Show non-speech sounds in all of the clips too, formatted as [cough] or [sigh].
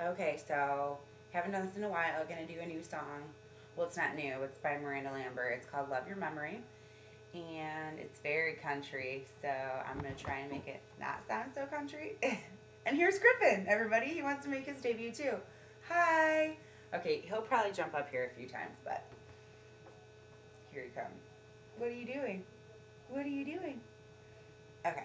Okay, so haven't done this in a while. Gonna do a new song. Well, it's not new. It's by Miranda Lambert. It's called "Love Your Memory," and it's very country. So I'm gonna try and make it not sound so country. [laughs] and here's Griffin, everybody. He wants to make his debut too. Hi. Okay, he'll probably jump up here a few times, but here he comes. What are you doing? What are you doing? Okay.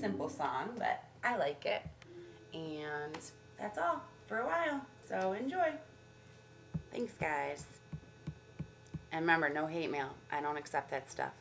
simple song, but I like it. And that's all for a while. So enjoy. Thanks, guys. And remember, no hate mail. I don't accept that stuff.